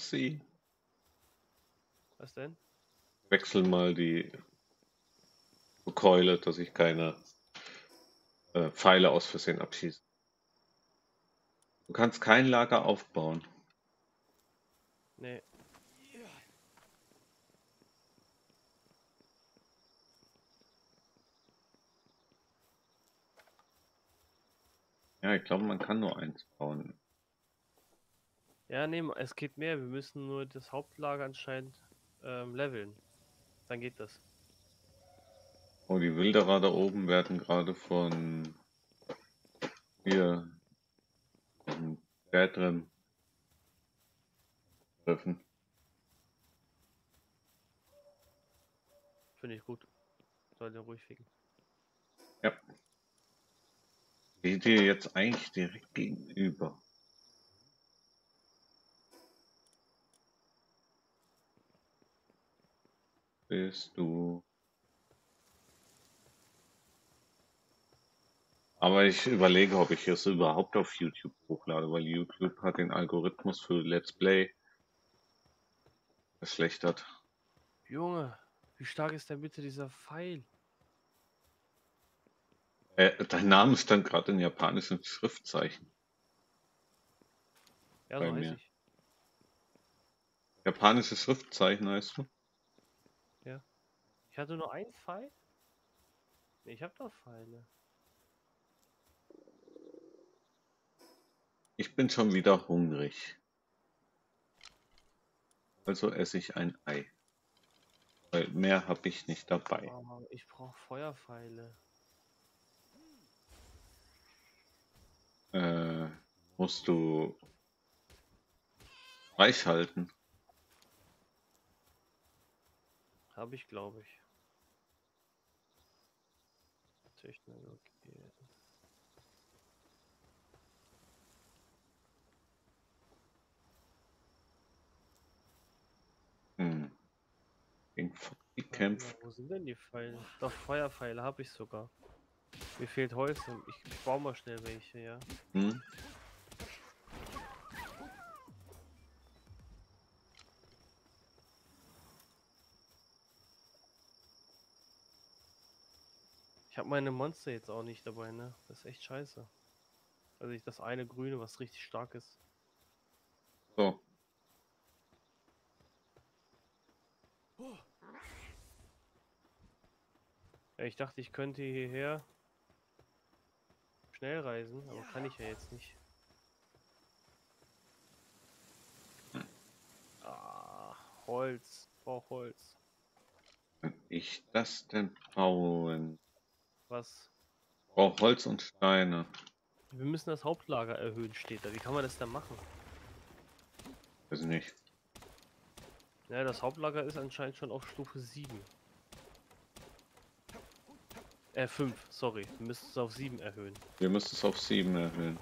Upsi. Was denn? Wechsel mal die Keule, dass ich keine äh, Pfeile aus Versehen abschieße. Du kannst kein Lager aufbauen. Nee. Ja, ich glaube, man kann nur eins bauen. Ja, nee, es geht mehr. Wir müssen nur das Hauptlager anscheinend ähm, leveln. Dann geht das. Oh, die Wilderer da oben werden gerade von hier von Bertram treffen. Finde ich gut. Soll der ruhig ficken. Ja. Steht dir jetzt eigentlich direkt gegenüber. Bist du. Aber ich überlege, ob ich es überhaupt auf YouTube hochlade, weil YouTube hat den Algorithmus für Let's Play verschlechtert. Junge, wie stark ist denn bitte dieser Pfeil? Äh, dein Name stand gerade in japanischen Schriftzeichen. Ja, so heiß mir. ich. Japanische Schriftzeichen heißt du? Hatte nur einen Pfeil? Nee, ich hab doch Pfeile. Ich bin schon wieder hungrig. Also esse ich ein Ei. Weil mehr habe ich nicht dabei. Oh, ich brauche Feuerpfeile. Äh, musst du freischalten. Habe ich, glaube ich. Technologie. Hm. Gegen Wo sind denn die Pfeile? Doch, Feuerpfeile habe ich sogar. Mir fehlt Holz. und Ich, ich baue mal schnell welche, ja. Hm? Meine Monster jetzt auch nicht dabei, ne? Das ist echt scheiße. Also ich das eine grüne, was richtig stark ist. So. Ja, ich dachte, ich könnte hierher schnell reisen, aber kann ich ja jetzt nicht. Ah, Holz. Ich brauch Holz. Kann ich das denn bauen? Was? Ich brauche Holz und Steine. Wir müssen das Hauptlager erhöhen, steht da. Wie kann man das denn machen? Weiß nicht. Ja, das Hauptlager ist anscheinend schon auf Stufe 7. Äh, 5, sorry. Wir müssen es auf 7 erhöhen. Wir müssen es auf 7 erhöhen.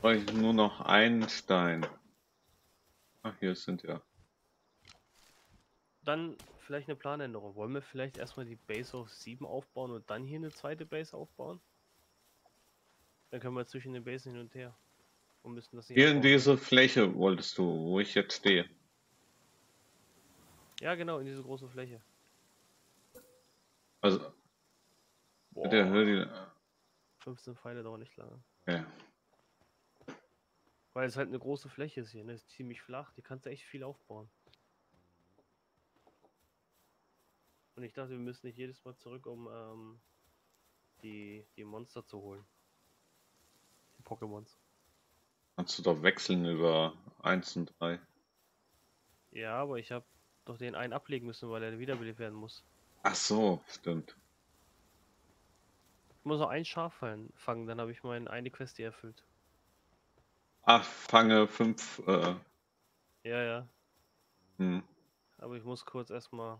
Brauche ich nur noch einen Stein. Ach, hier sind ja. Dann vielleicht eine Planänderung. Wollen wir vielleicht erstmal die Base auf 7 aufbauen und dann hier eine zweite Base aufbauen? Dann können wir zwischen den Basen hin und her. Und müssen das Hier in diese Fläche wolltest du, wo ich jetzt stehe. Ja, genau, in diese große Fläche. Also, Boah, der Höhe. 15 Pfeile dauern nicht lange. Ja. Weil es halt eine große Fläche ist hier, ne? Ist ziemlich flach, die kannst du echt viel aufbauen. Und ich dachte, wir müssen nicht jedes Mal zurück, um ähm, die, die Monster zu holen. Die Pokémons. Kannst du doch wechseln über 1 und 3. Ja, aber ich habe doch den einen ablegen müssen, weil er wiederbelebt werden muss. Ach so, stimmt. Ich muss noch ein Schaf fallen- fangen, dann habe ich meine eine Quest hier erfüllt. Ach, fange 5. Äh, Ja, ja. hm. Aber ich muss kurz erstmal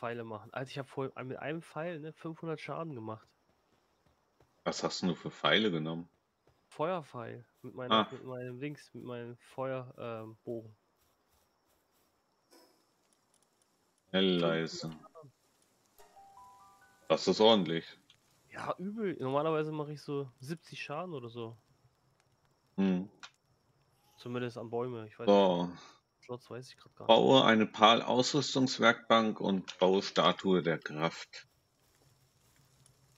Pfeile machen. Alter, ich habe voll mit einem Pfeil ne, 500 Schaden gemacht. Was hast du für Pfeile genommen? Feuerpfeil. Mit, meiner, Ah. mit meinem Dings, mit meinem Feuerbogen. Ähm, leise. Das ist ordentlich. ja, übel. Normalerweise mache ich so 70 Schaden oder so. Hm. Zumindest an Bäume. Ich weiß So, nicht, Slots weiß ich gerade gar nicht. baue eine PAL-Ausrüstungswerkbank und baue Statue der Kraft.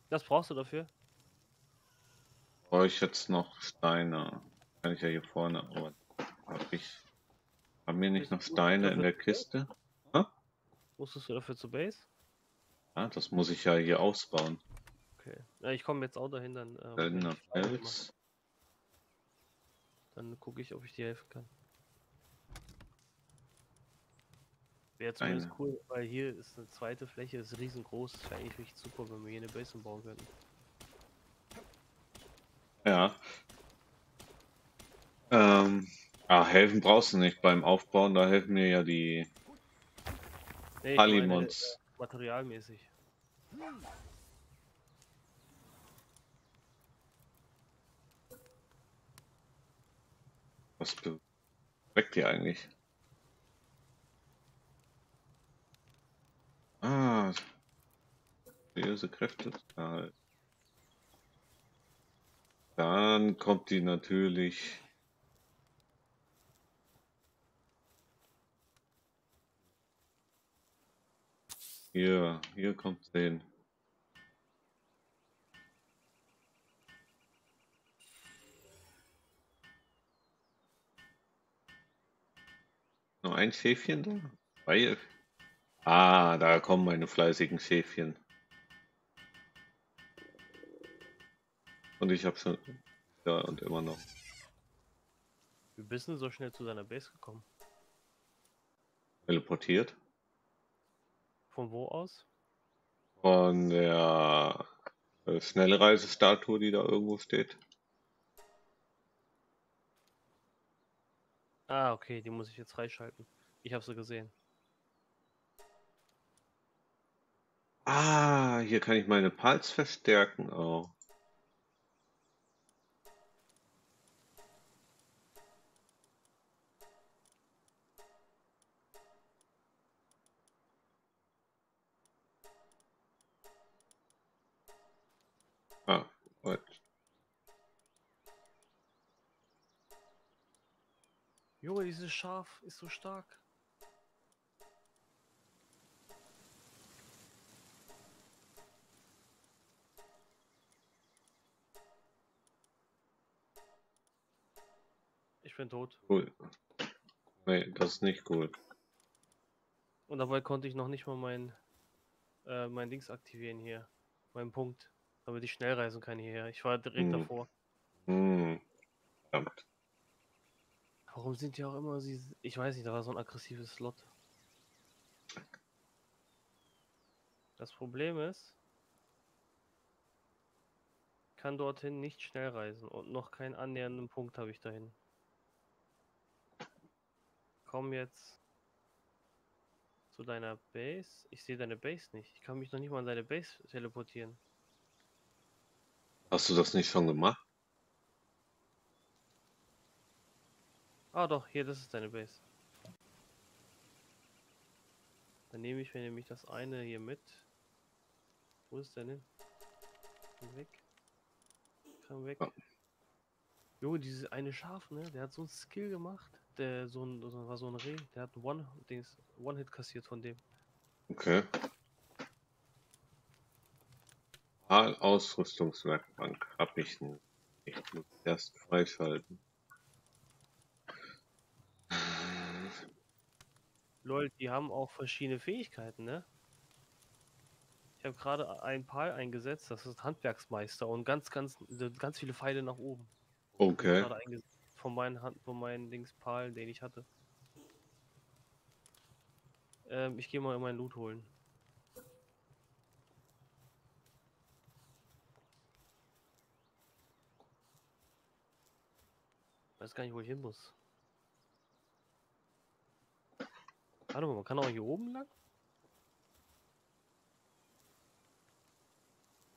Das brauchst du dafür? Brauche ich jetzt noch Steine? Kann ich ja hier vorne, aber hab ich. Haben wir nicht noch Steine in der Kiste? Musstest du dafür zur Base? Ja, das muss ich ja hier ausbauen. Okay. Ja, ich komme jetzt auch dahin, dann. Fels. Dann gucke ich, ob ich dir helfen kann. Wäre zumindest Eine. cool, weil hier ist eine zweite Fläche, ist riesengroß. Das wäre eigentlich richtig super, wenn wir hier eine Base bauen könnten. Ja. Ähm, ah, helfen brauchst du nicht beim Aufbauen, da helfen mir ja die Nee, meine, Halimons. äh, materialmäßig. Was bewegt die eigentlich? Ah, seriöse Kräfte. Da. Dann kommt die natürlich. Hier, hier kommt sie hin. Nur ein Schäfchen da? Zwei. Ah, da kommen meine fleißigen Schäfchen. Und ich habe schon. Ja, und immer noch. Wie bist du so schnell zu deiner Base gekommen? Teleportiert. Von wo aus? Von der äh, Schnellreisestatue, die da irgendwo steht. Ah, okay, die muss ich jetzt freischalten. Ich habe sie gesehen. Ah, hier kann ich meine Pals verstärken. Oh. Junge, dieses Schaf ist so stark. Ich bin tot. Cool. Nee, das ist nicht cool. Und dabei konnte ich noch nicht mal mein, äh, mein Dings aktivieren hier. Mein Punkt. Damit ich schnell reisen kann hierher. Ich war direkt Hm. davor. Hm. Verdammt. Warum sind die auch immer sie. Ich weiß nicht, da war so ein aggressives Slot. Das Problem ist, ich kann dorthin nicht schnell reisen und noch keinen annähernden Punkt habe ich dahin. Komm jetzt zu deiner Base. Ich sehe deine Base nicht. Ich kann mich noch nicht mal an deine Base teleportieren. Hast du das nicht schon gemacht? Ah doch, hier, das ist deine Base. Dann nehme ich mir nämlich das eine hier mit. Wo ist der denn? Komm weg. Komm weg. Junge, dieses eine Schaf, ne? Der hat so einen Skill gemacht. Der so ein, so, war so ein Reh. Der hat One, Dings, One-Hit kassiert von dem. Okay. Ausrüstungswerkbank habe ich nicht. Ich muss erst freischalten. Lol, die haben auch verschiedene Fähigkeiten, ne? Ich habe gerade einen Pal eingesetzt, das ist Handwerksmeister und ganz, ganz, ganz viele Pfeile nach oben. Okay. eingesetzt von meinen Hand, von meinen Dings Pal, den ich hatte. Ähm, ich gehe mal in meinen Loot holen. Weiß gar nicht, wo ich hin muss. Warte mal, man kann auch hier oben lang?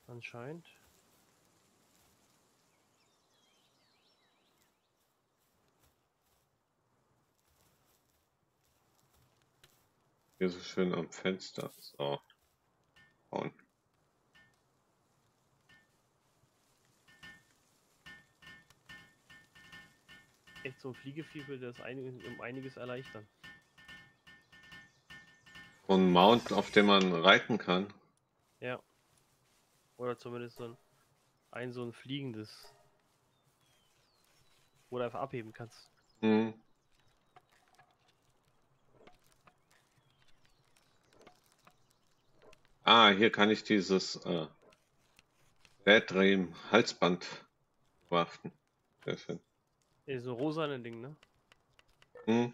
Anscheinend. Hier so schön am Fenster. So. Und echt so ein Fliegevieh würde das einig, um einiges erleichtern. So ein Mount, auf dem man reiten kann. Ja. Oder zumindest so ein, ein so ein fliegendes. Wo du einfach abheben kannst. Hm. Ah, hier kann ich dieses äh, Drehdream Halsband craften. Sehr schön. Ey, so rosane Ding, ne? Hm.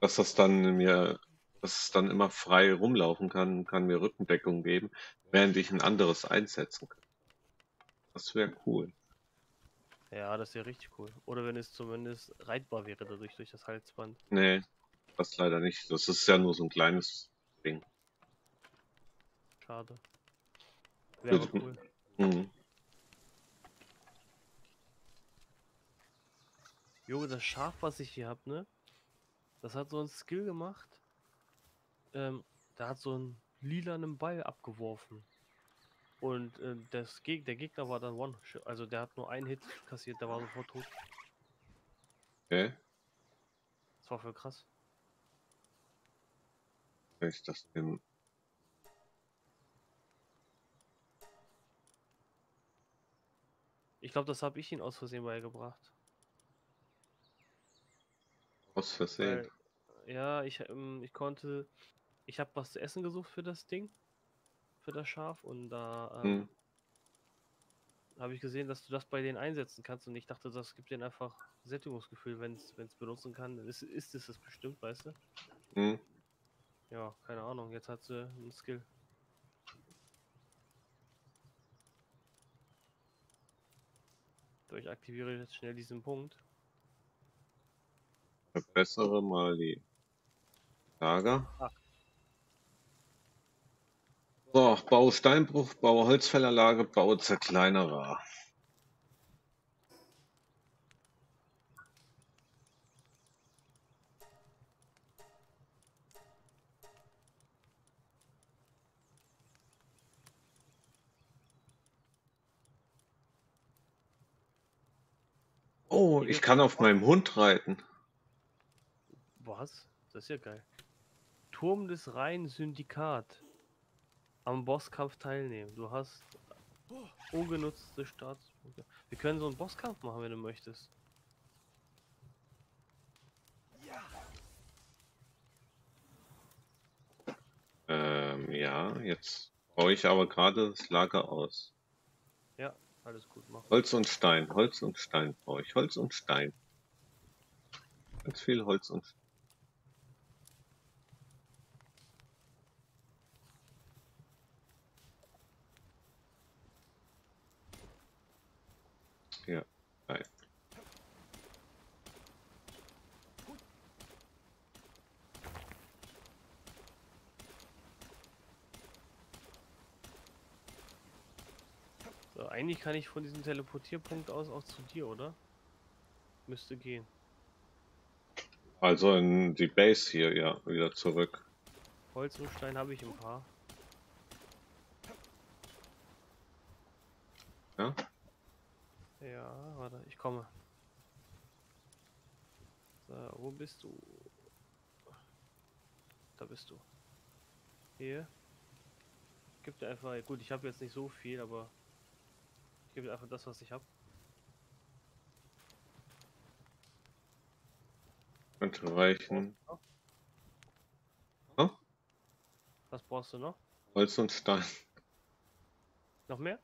Dass das dann mir, dass es dann immer frei rumlaufen kann, kann mir Rückendeckung geben, während ich ein anderes einsetzen kann. Das wäre cool. Ja, das wäre richtig cool. Oder wenn es zumindest reitbar wäre dadurch, durch das Halsband. Nee, das leider nicht. Das ist ja nur so ein kleines Ding. Schade. Wäre aber cool. Hm. Junge, das Schaf, was ich hier hab, ne? Das hat so ein Skill gemacht. Ähm, der hat so einen lilanen Ball abgeworfen. Und äh, das Geg der Gegner war dann One. Also der hat nur einen Hit kassiert, der war sofort tot. Okay. Das war voll krass. Kann ich das denn? Ich glaube, das habe ich ihn aus Versehen beigebracht. Aus Versehen. Weil, ja, ich, ähm, ich konnte. Ich habe was zu essen gesucht für das Ding. Für das Schaf. Und da ähm, Hm. habe ich gesehen, dass du das bei denen einsetzen kannst. Und ich dachte, das gibt denen einfach Sättigungsgefühl, wenn es benutzen kann. Dann ist, ist es das bestimmt, weißt du? Hm. Ja, keine Ahnung. Jetzt hat sie einen Skill. So, ich aktiviere jetzt schnell diesen Punkt. Verbessere mal die Lager. Ah. So, baue Steinbruch, baue Holzfällerlage, baue Zerkleinerer. Oh, ich kann auf meinem Hund reiten. Was? Das ist ja geil. Turm des Rhein Syndikat. Am Bosskampf teilnehmen. Du hast ungenutzte Staatspunkte. Wir können so einen Bosskampf machen, wenn du möchtest. Ähm, ja, jetzt baue ich aber gerade das Lager aus. Ja, alles gut machen. Holz und Stein, Holz und Stein brauche ich. Holz und Stein. Ganz viel Holz und Stein. Ja, nein. So, eigentlich kann ich von diesem Teleportierpunkt aus auch zu dir, oder? Müsste gehen. Also in die Base hier, ja, wieder zurück. Holz und Stein habe ich ein paar. Ja? Ja, warte, ich komme. So, wo bist du? Da bist du. Hier. Gib dir einfach, gut, ich habe jetzt nicht so viel, aber gebe einfach das, was ich habe. Könnte reichen. Was brauchst? Hm? Was brauchst du noch? Holz und Stein. Noch mehr?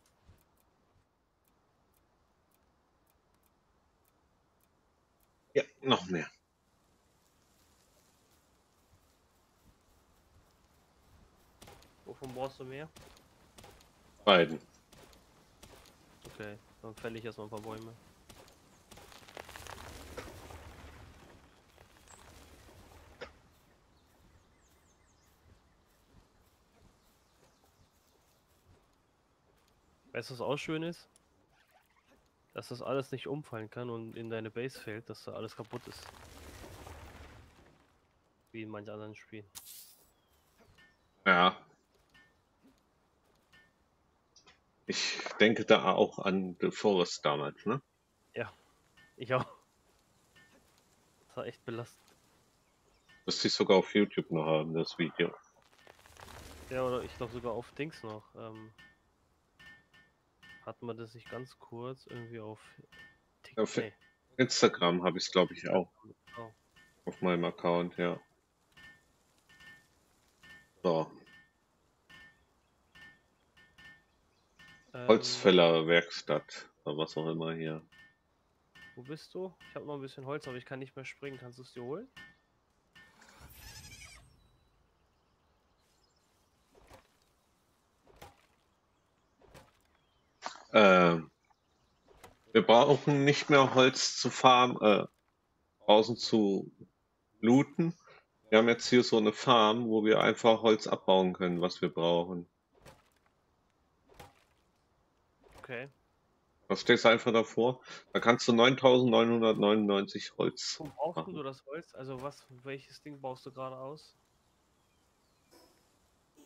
Ja, noch mehr. Wovon brauchst du mehr? Beiden. Okay, dann fälle ich erstmal ein paar Bäume. Weißt du, was auch schön ist? Dass das alles nicht umfallen kann und in deine Base fällt, dass da alles kaputt ist. Wie in manchen anderen Spielen. Ja. Ich denke da auch an The Forest damals, ne? Ich auch. Das war echt belastend. Müsste ich sogar auf YouTube noch haben, das Video. Ja, oder ich glaube sogar auf Dings noch. Ähm, hatten wir das nicht ganz kurz irgendwie auf TikTok? Auf Instagram habe ich es, glaube ich, auch. Oh. Auf meinem Account, ja. So, Ähm, Holzfällerwerkstatt oder was auch immer hier. Wo bist du? Ich habe noch ein bisschen Holz, aber ich kann nicht mehr springen. Kannst du es dir holen? Äh, wir brauchen nicht mehr Holz zu farmen, äh, draußen zu looten. Wir haben jetzt hier so eine Farm, wo wir einfach Holz abbauen können, was wir brauchen. Okay. Da stehst du einfach davor. Da kannst du 9999 Holz. Wo brauchst machen. du das Holz? Also was, welches Ding baust du gerade aus?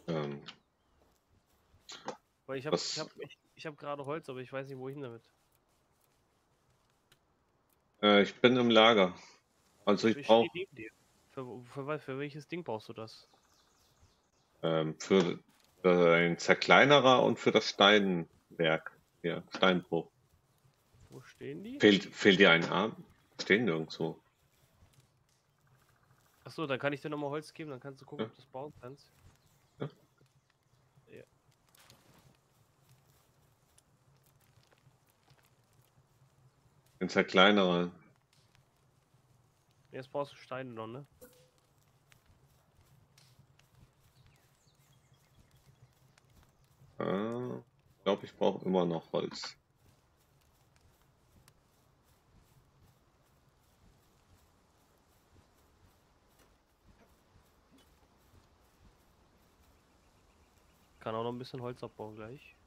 Ähm, Weil ich habe ich hab, ich, ich hab gerade Holz, aber ich weiß nicht wohin damit. äh, ich bin im Lager. Also Ich brauche. Für, für, für welches Ding brauchst du das? ähm, für, für ein Zerkleinerer und für das Steinwerk. Ja, Steinbruch. Wo stehen die? Fehlt, fehlt dir ein Arm? Stehen nirgendwo. Achso, dann kann ich dir nochmal Holz geben, dann kannst du gucken, Ja. ob du es bauen kannst. Ja. Ja. Ein Zerkleinerer. Jetzt brauchst du Steine noch, ne? Äh, ich glaube, ich brauche immer noch Holz. Kann auch noch ein bisschen Holz abbauen gleich.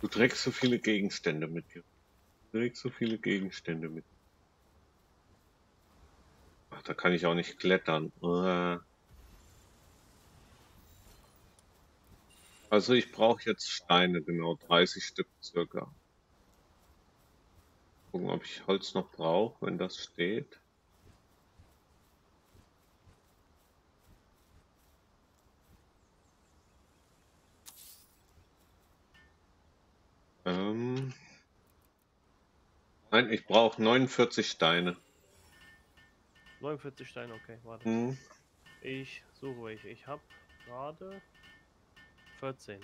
Du trägst so viele Gegenstände mit dir. Du trägst so viele Gegenstände mit. Da kann ich auch nicht klettern. Äh. Also ich brauche jetzt Steine, genau 30 Stück circa. Gucken, ob ich Holz noch brauche, wenn das steht. Ähm. Nein, ich brauche 49 Steine. 49 Steine, okay, warte. Hm. Ich suche welche. Ich habe gerade 14.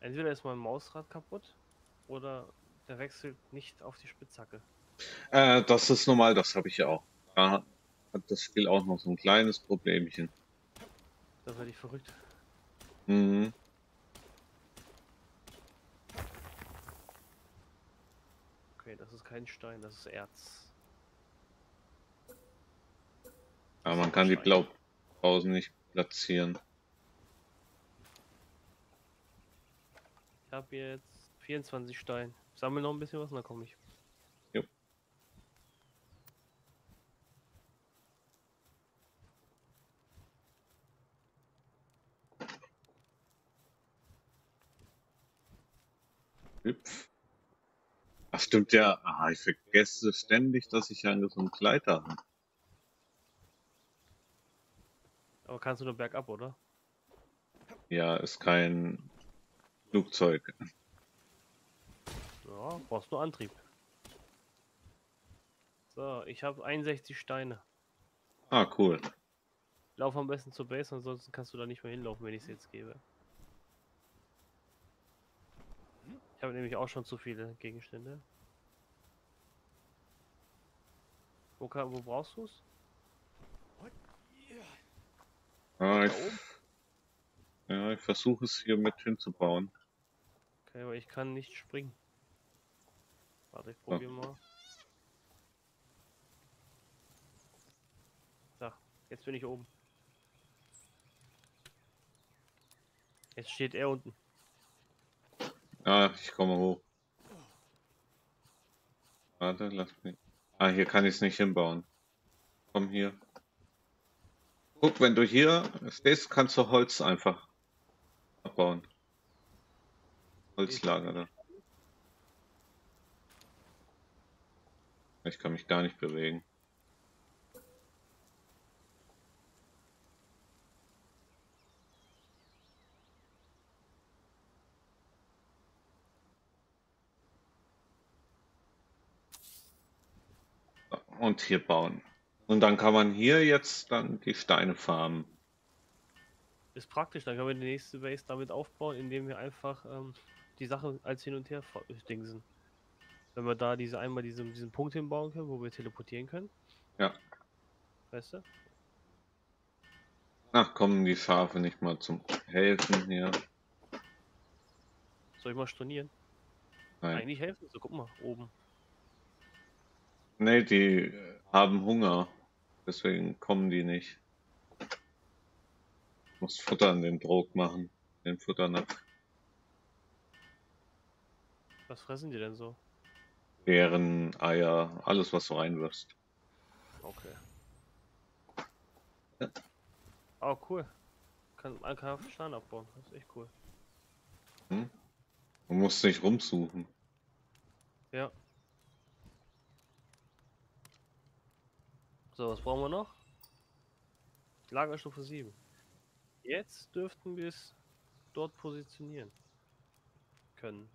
Entweder ist mein Mausrad kaputt oder der wechselt nicht auf die Spitzhacke. Äh, das ist normal, das habe ich ja auch. Da hat das Spiel auch noch so ein kleines Problemchen. Ich verrückt. Mhm. Okay, das ist kein Stein, das ist Erz. Aber man kann die Blaupausen nicht platzieren. Ich habe jetzt 24 Steine. Ich sammle noch ein bisschen was und dann komme ich. Hüpf. Ach stimmt ja. Ah, ich vergesse ständig, dass ich ja so einen Gleiter habe. Aber kannst du nur bergab, oder? Ja, ist kein Flugzeug. Ja, brauchst nur Antrieb. So, ich habe 61 Steine. Ah, cool. Lauf am besten zur Base, ansonsten kannst du da nicht mehr hinlaufen, wenn ich es jetzt gebe. Ich habe nämlich auch schon zu viele Gegenstände. Wo, kann, wo brauchst du es? Ah, ich, Da ja, ich versuche es hier mit hinzubauen. Okay, aber ich kann nicht springen. Warte, ich probiere mal. So, jetzt bin ich oben. Jetzt steht er unten. Ja, ich komme hoch. Warte, lass mich. Ah, hier kann ich es nicht hinbauen. Komm hier. Guck, wenn du hier stehst, kannst du Holz einfach abbauen. Holzlager da. Ich kann mich gar nicht bewegen. Und hier bauen. Und dann kann man hier jetzt dann die Steine farmen. Ist praktisch, dann können wir die nächste Base damit aufbauen, indem wir einfach ähm, die Sache als hin und her dingsen. Wenn wir da diese einmal diesen, diesen Punkt hinbauen können, wo wir teleportieren können. Ja. Weißt du? Ach, kommen die Schafe nicht mal zum Helfen hier. Soll ich mal stornieren? Nein. Eigentlich helfen so, guck mal, oben. Nee, die haben Hunger. Deswegen kommen die nicht. Muss Futter an den Druck machen. Den Futternapf. Was fressen die denn so? Beeren, Eier, alles was du reinwirfst. Okay. Ja. Oh, cool. Kann, man kann Stein abbauen. Das ist echt cool. Hm? Du musst nicht rumsuchen. Ja. So, was brauchen wir noch? Lagerstufe 7. Jetzt dürften wir es dort positionieren können.